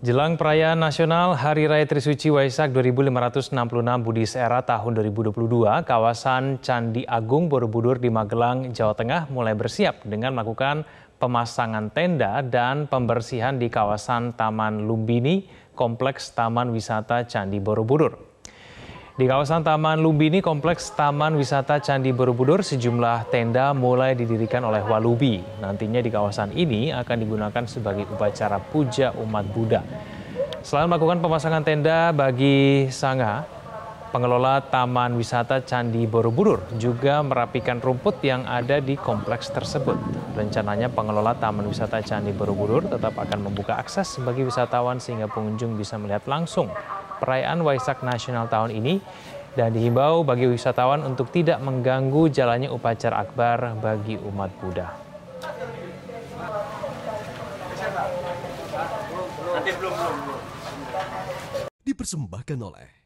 Jelang perayaan nasional Hari Raya Trisuci Waisak 2566 Budis Era tahun 2022, kawasan Candi Agung Borobudur di Magelang, Jawa Tengah mulai bersiap dengan melakukan pemasangan tenda dan pembersihan di kawasan Taman Lumbini, Kompleks Taman Wisata Candi Borobudur. Di kawasan Taman Lumbini, Kompleks Taman Wisata Candi Borobudur, sejumlah tenda mulai didirikan oleh Walubi. Nantinya di kawasan ini akan digunakan sebagai upacara puja umat Buddha. Selain melakukan pemasangan tenda bagi sangha, pengelola Taman Wisata Candi Borobudur juga merapikan rumput yang ada di kompleks tersebut. Rencananya pengelola Taman Wisata Candi Borobudur tetap akan membuka akses bagi wisatawan sehingga pengunjung bisa melihat langsung perayaan Waisak Nasional tahun ini dan dihimbau bagi wisatawan untuk tidak mengganggu jalannya upacara akbar bagi umat Buddha. Dipersembahkan oleh